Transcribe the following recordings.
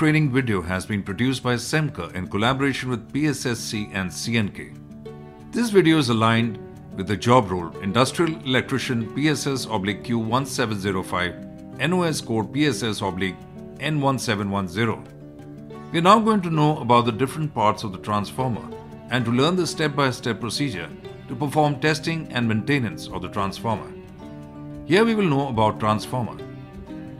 training video has been produced by CEMCA in collaboration with PSSC and CNK. This video is aligned with the job role Industrial Electrician PSS oblique Q1705 NOS code PSS oblique N1710. We are now going to know about the different parts of the transformer and to learn the step-by-step procedure to perform testing and maintenance of the transformer. Here we will know about transformer.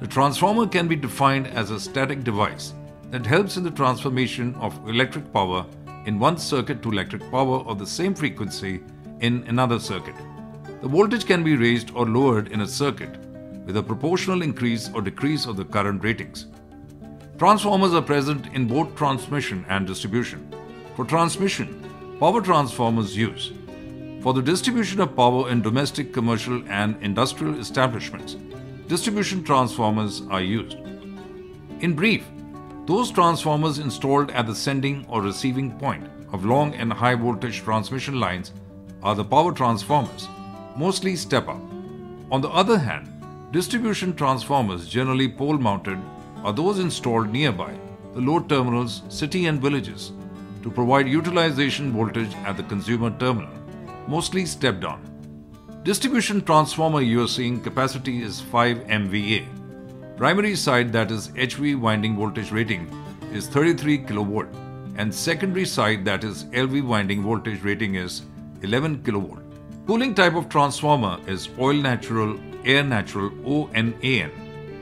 The transformer can be defined as a static device that helps in the transformation of electric power in one circuit to electric power of the same frequency in another circuit. The voltage can be raised or lowered in a circuit with a proportional increase or decrease of the current ratings. Transformers are present in both transmission and distribution. For transmission, power transformers use. For the distribution of power in domestic, commercial, and industrial establishments, distribution transformers are used. In brief, those transformers installed at the sending or receiving point of long and high voltage transmission lines are the power transformers, mostly step up. On the other hand, distribution transformers, generally pole mounted, are those installed nearby the load terminals, city and villages, to provide utilization voltage at the consumer terminal, mostly step down. Distribution transformer you are seeing capacity is 5 MVA. Primary side that is HV winding voltage rating is 33 kV and secondary side that is LV winding voltage rating is 11 kV. Cooling type of transformer is oil natural, air natural ONAN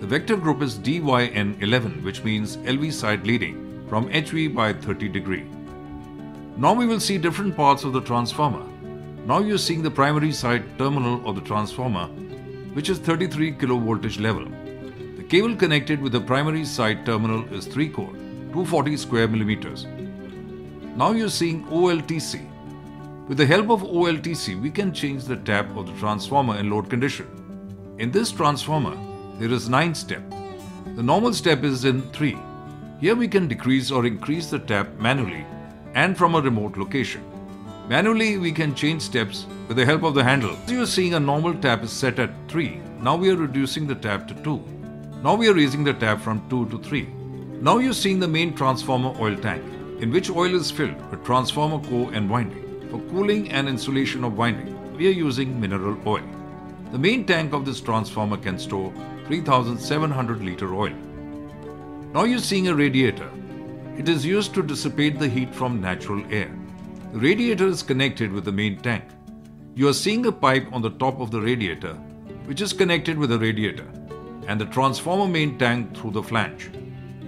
the vector group is DYN11 which means LV side leading from HV by 30 degree. Now we will see different parts of the transformer. Now you are seeing the primary side terminal of the transformer which is 33 kV voltage level. The cable connected with the primary side terminal is 3 core, 240 square millimeters. Now you are seeing OLTC. With the help of OLTC, we can change the tap of the transformer in load condition. In this transformer, there is 9 step. The normal step is in 3. Here we can decrease or increase the tap manually and from a remote location. Manually we can change steps with the help of the handle. As you are seeing a normal tap is set at 3. Now we are reducing the tap to 2. Now we are raising the tap from 2 to 3. Now you are seeing the main transformer oil tank in which oil is filled with transformer core and winding. For cooling and insulation of winding, we are using mineral oil. The main tank of this transformer can store 3700 liter oil. Now you're seeing a radiator. It is used to dissipate the heat from natural air. The radiator is connected with the main tank. You are seeing a pipe on the top of the radiator, which is connected with the radiator, and the transformer main tank through the flange,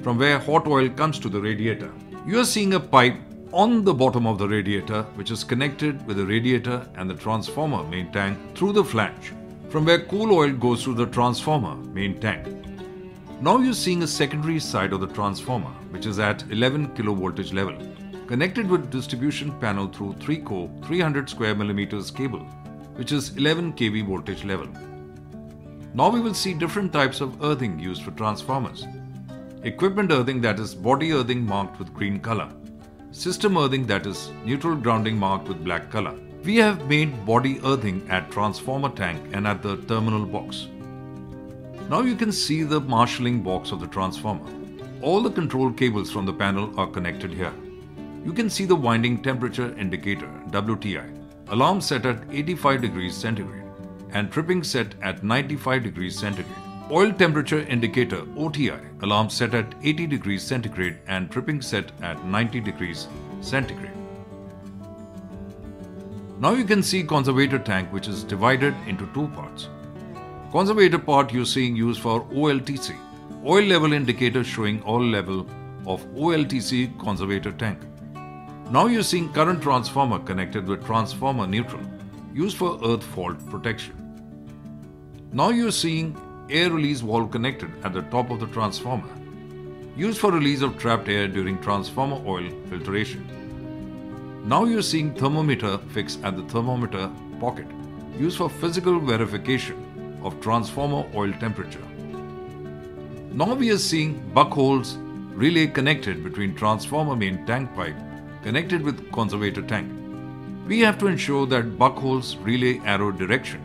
from where hot oil comes to the radiator. You are seeing a pipe on the bottom of the radiator, which is connected with the radiator and the transformer main tank through the flange from where cool oil goes to the transformer main tank. Now you're seeing a secondary side of the transformer, which is at 11 kV level, connected with distribution panel through 3 core 300 square millimeters cable, which is 11 kV voltage level. Now we will see different types of earthing used for transformers. Equipment earthing that is body earthing marked with green color. System earthing that is neutral grounding marked with black color. We have made body earthing at transformer tank and at the terminal box. Now you can see the marshalling box of the transformer. All the control cables from the panel are connected here. You can see the winding temperature indicator WTI, alarm set at 85 degrees centigrade and tripping set at 95 degrees centigrade. Oil temperature indicator OTI, alarm set at 80 degrees centigrade and tripping set at 90 degrees centigrade. Now you can see conservator tank which is divided into two parts. Conservator part you're seeing used for OLTC, oil level indicator showing oil level of OLTC conservator tank. Now you're seeing current transformer connected with transformer neutral, used for earth fault protection. Now you're seeing air release valve connected at the top of the transformer, used for release of trapped air during transformer oil filtration. Now you're seeing thermometer fixed at the thermometer pocket, used for physical verification of transformer oil temperature. Now we are seeing Buchholz relay connected between transformer main tank pipe connected with conservator tank. We have to ensure that Buchholz relay arrow direction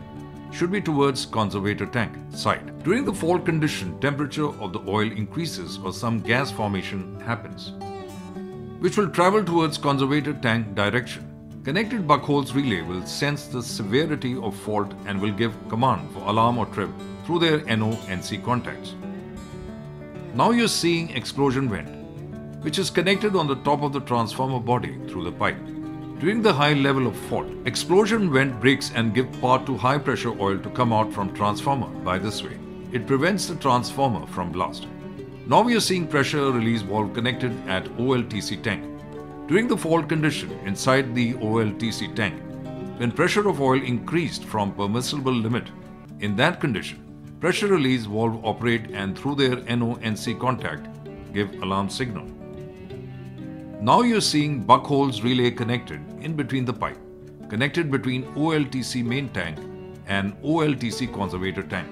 should be towards conservator tank side. During the fault condition, temperature of the oil increases or some gas formation happens, which will travel towards conservator tank direction. Connected Buchholz relay will sense the severity of fault and will give command for alarm or trip through their NO-NC contacts. Now you're seeing explosion vent, which is connected on the top of the transformer body through the pipe. During the high level of fault, explosion vent breaks and give path to high pressure oil to come out from transformer by this way. It prevents the transformer from blast. Now we are seeing pressure release valve connected at OLTC tank. During the fault condition inside the OLTC tank, when pressure of oil increased from permissible limit, in that condition, pressure release valve operate and through their NO-NC contact give alarm signal. Now you're seeing Buchholz relay connected in between the pipe, connected between OLTC main tank and OLTC conservator tank.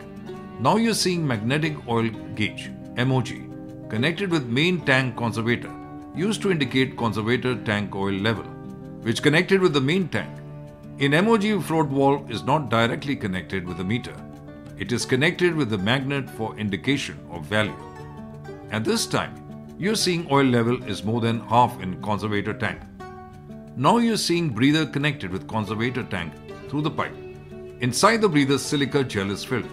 Now you're seeing magnetic oil gauge, MOG, connected with main tank conservator, used to indicate conservator tank oil level, which connected with the main tank. In MOG float valve is not directly connected with the meter. It is connected with the magnet for indication of value. At this time, you're seeing oil level is more than half in conservator tank. Now you're seeing breather connected with conservator tank through the pipe. Inside the breather silica gel is filled.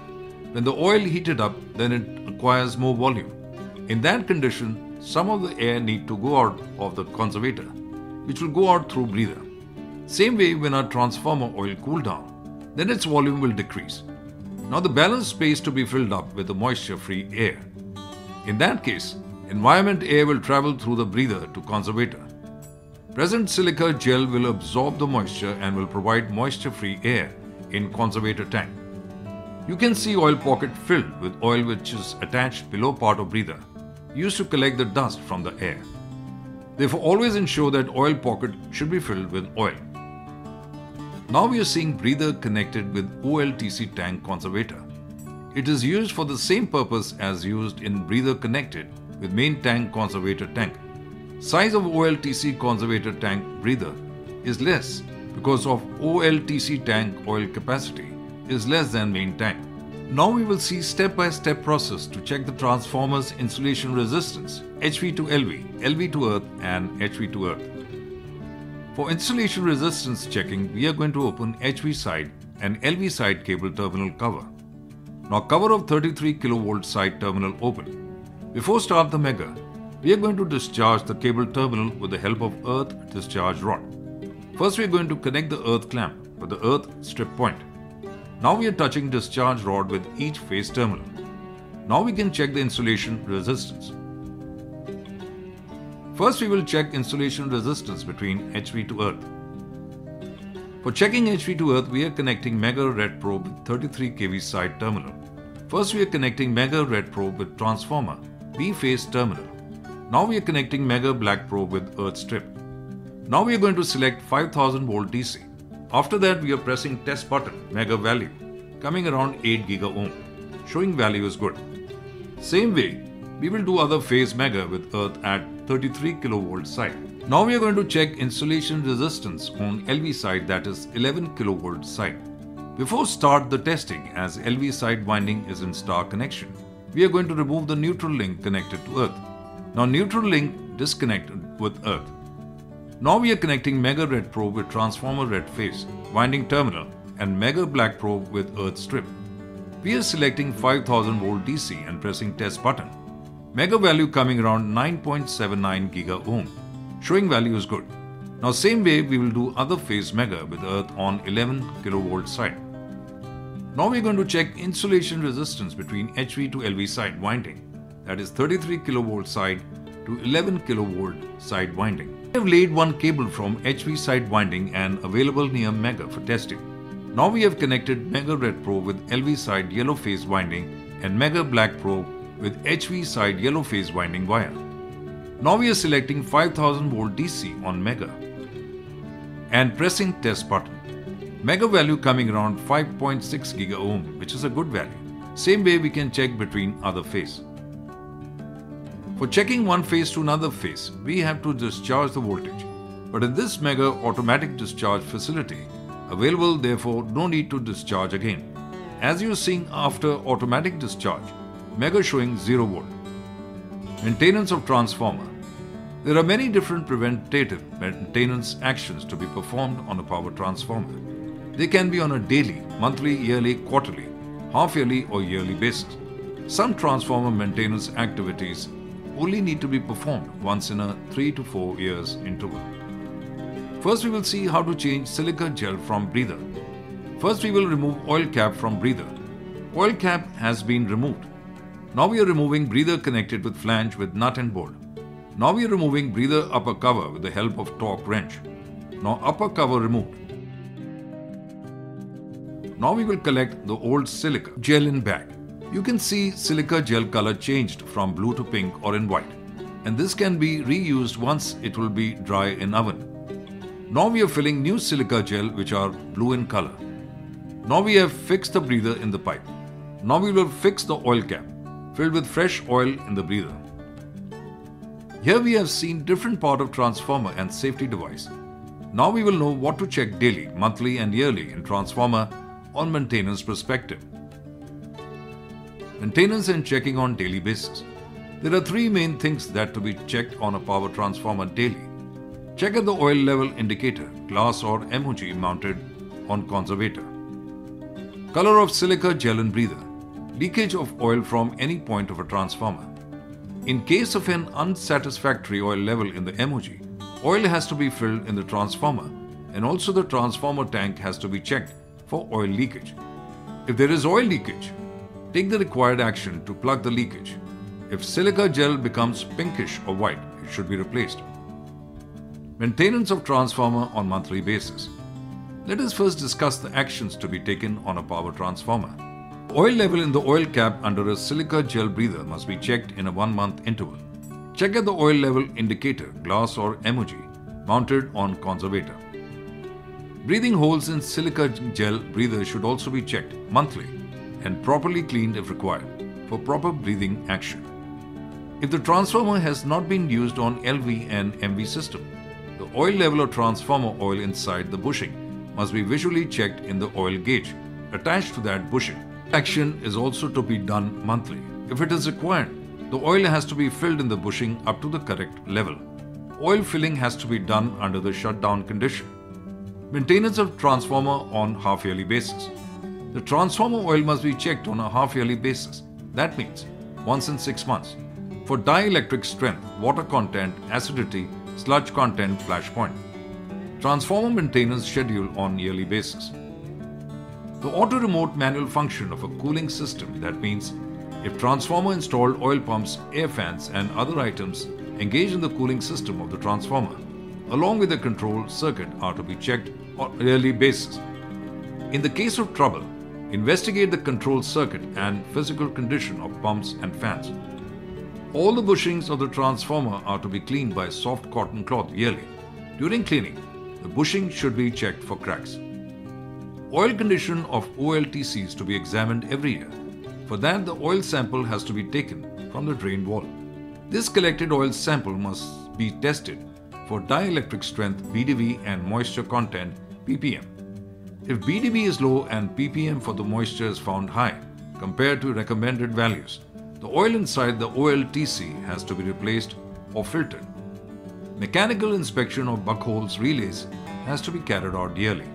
When the oil heated up, then it acquires more volume. In that condition, some of the air need to go out of the conservator, which will go out through breather. Same way when our transformer oil cool down, then its volume will decrease. Now the balance space to be filled up with the moisture-free air. In that case, environment air will travel through the breather to conservator. Present silica gel will absorb the moisture and will provide moisture-free air in conservator tank. You can see oil pocket filled with oil which is attached below part of breather, used to collect the dust from the air. Therefore, always ensure that oil pocket should be filled with oil. Now we are seeing breather connected with OLTC tank conservator. It is used for the same purpose as used in breather connected with main tank conservator tank. Size of OLTC conservator tank breather is less because of OLTC tank oil capacity is less than main tank. Now we will see step-by-step process to check the transformer's insulation resistance HV to LV, LV to earth and HV to earth. For insulation resistance checking, we are going to open HV side and LV side cable terminal cover. Now cover of 33 kV side terminal open. Before start the megger, we are going to discharge the cable terminal with the help of earth discharge rod. First we are going to connect the earth clamp with the earth strip point. Now we are touching discharge rod with each face terminal. Now we can check the insulation resistance. First we will check insulation resistance between HV to earth. For checking HV to earth, we are connecting Megger Red probe with 33 kV side terminal. First we are connecting Megger Red probe with transformer B phase terminal. Now we are connecting Megger Black probe with earth strip. Now we are going to select 5000 volt DC. After that we are pressing test button Megger value coming around 8 giga ohm showing value is good. Same way we will do other phase Megger with earth at 33 kilovolt side. Now we are going to check insulation resistance on LV side that is 11 kilovolt side. Before start the testing as LV side winding is in star connection we are going to remove the neutral link connected to earth. Now neutral link disconnected with earth. Now we are connecting Megger Red probe with transformer red face, winding terminal and Megger Black probe with earth strip. We are selecting 5000 volt DC and pressing test button. Megger value coming around 9.79 giga ohm. Showing value is good. Now same way we will do other phase Megger with earth on 11 kilovolt side. Now we're going to check insulation resistance between HV to LV side winding, that is 33 kV side to 11 kV side winding. I have laid one cable from HV side winding and available near Megger for testing. Now we have connected Megger Red probe with LV side yellow phase winding and Megger Black probe with HV side yellow phase winding wire. Now we are selecting 5000 volt DC on Megger and pressing test button. Megger value coming around 5.6 giga ohm, which is a good value. Same way we can check between other phase. For checking one phase to another phase, we have to discharge the voltage. But in this Megger automatic discharge facility, available therefore no need to discharge again. as you are seeing after automatic discharge, megger showing 0 volt. Maintenance of transformer. There are many different preventative maintenance actions to be performed on a power transformer. They can be on a daily, monthly, yearly, quarterly, half yearly or yearly basis. Some transformer maintenance activities only need to be performed once in a 3 to 4 years interval. First we will see how to change silica gel from breather. First we will remove oil cap from breather. Oil cap has been removed. Now we are removing breather connected with flange with nut and bolt. Now we are removing breather upper cover with the help of torque wrench. Now upper cover removed. Now we will collect the old silica gel in bag. You can see silica gel color changed from blue to pink or in white. And this can be reused once it will be dry in oven. Now we are filling new silica gel which are blue in color. Now we have fixed the breather in the pipe. Now we will fix the oil cap filled with fresh oil in the breather. Here we have seen different part of transformer and safety device. Now we will know what to check daily, monthly and yearly in transformer on maintenance perspective. Maintenance and checking on daily basis. There are three main things that to be checked on a power transformer daily. Check at the oil level indicator, glass or MOG mounted on conservator. Color of silica gel and breather. Leakage of oil from any point of a transformer. In case of an unsatisfactory oil level in the MOG, oil has to be filled in the transformer and also the transformer tank has to be checked for oil leakage. If there is oil leakage, take the required action to plug the leakage. If silica gel becomes pinkish or white, it should be replaced. Maintenance of transformer on monthly basis. Let us first discuss the actions to be taken on a power transformer. Oil level in the oil cap under a silica gel breather must be checked in a one month interval. Check at the oil level indicator, glass or MOG, mounted on conservator. Breathing holes in silica gel breather should also be checked monthly and properly cleaned if required for proper breathing action. If the transformer has not been used on LV and MV system, the oil level of transformer oil inside the bushing must be visually checked in the oil gauge attached to that bushing. Action is also to be done monthly. If it is required, the oil has to be filled in the bushing up to the correct level. Oil filling has to be done under the shutdown condition. Maintenance of transformer on half-yearly basis. The transformer oil must be checked on a half-yearly basis. That means once in six months. For dielectric strength, water content, acidity, sludge content, flash point. Transformer maintenance schedule on yearly basis. The auto remote manual function of a cooling system that means if transformer installed oil pumps, air fans and other items engage in the cooling system of the transformer along with the control circuit are to be checked on a yearly basis. In the case of trouble, investigate the control circuit and physical condition of pumps and fans. All the bushings of the transformer are to be cleaned by soft cotton cloth yearly. During cleaning, the bushing should be checked for cracks. Oil condition of OLTCs to be examined every year. For that, the oil sample has to be taken from the drain wall. This collected oil sample must be tested for dielectric strength BDV and moisture content ppm. If BDV is low and ppm for the moisture is found high compared to recommended values, the oil inside the OLTC has to be replaced or filtered. Mechanical inspection of Buchholz relays has to be carried out yearly.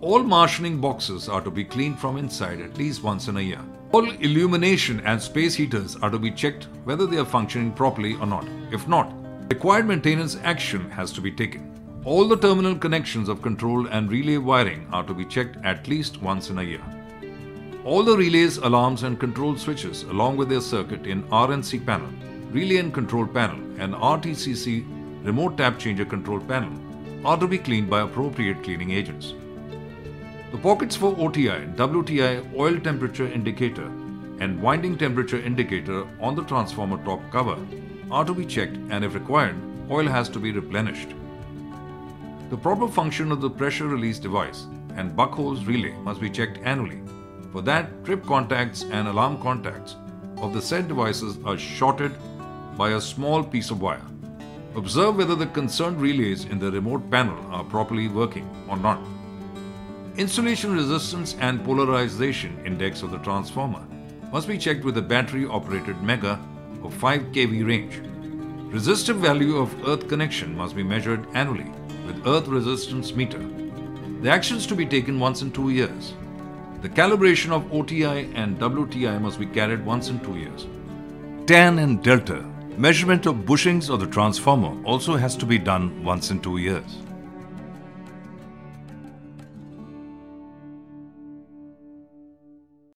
All marshalling boxes are to be cleaned from inside at least once in a year. All illumination and space heaters are to be checked whether they are functioning properly or not. If not, Required maintenance action has to be taken. All the terminal connections of control and relay wiring are to be checked at least once in a year. All the relays, alarms and control switches along with their circuit in RNC panel, relay and control panel and RTCC remote tap changer control panel are to be cleaned by appropriate cleaning agents. The pockets for OTI, WTI oil temperature indicator and winding temperature indicator on the transformer top cover are to be checked and if required, oil has to be replenished. The proper function of the pressure release device and Buchholz relay must be checked annually. For that, trip contacts and alarm contacts of the said devices are shorted by a small piece of wire. Observe whether the concerned relays in the remote panel are properly working or not. Insulation resistance and polarization index of the transformer must be checked with a battery operated megger of 5 kV range. Resistive value of earth connection must be measured annually with earth resistance meter. The actions to be taken once in 2 years. The calibration of OTI and WTI must be carried once in 2 years. Tan and delta, measurement of bushings of the transformer also has to be done once in 2 years.